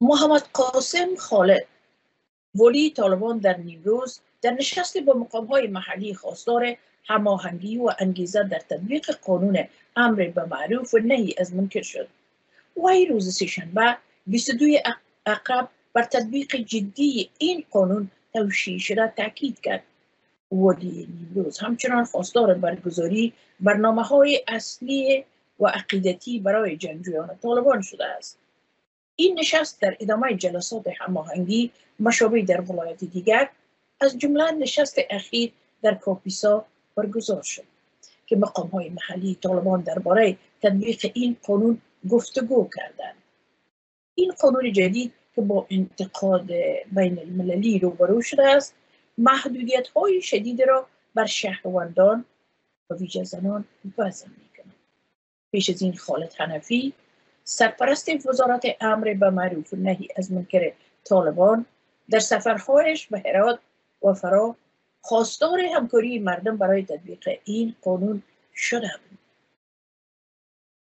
محمد قاسم خالد. ولی طالبان در نیمروز در نشستی با مقام های محلی خواستار هماهنگی و انگیزه در تطبیق قانون امر به معروف و نهی از منکر شد. وی روز سهشنبه 22 اقرب بر تطبیق جدی این قانون توشیح شده تاکید کرد. ولی نیمروز همچنان خواستار برگزاری برنامه های اصلی و عقیدتی برای جنگجویان طالبان شده است. این نشست در ادامه جلسات هماهنگی مشابه در ولایت دیگر از جمله نشست اخیر در کاپیسا برگزار شد که مقام های محلی طالبان درباره تطبیق این قانون گفتگو کردند این قانون جدید که با انتقاد بین المللی روبرو شده است محدودیت های شدید را بر شهروندان و ویژه زنان وضع می. پیش از این خالد حنفی سرپرست وزارت امر به معروف نهی از منکر طالبان در سفرهایش به هرات و فرا خواستار همکاری مردم برای تطبیق این قانون بود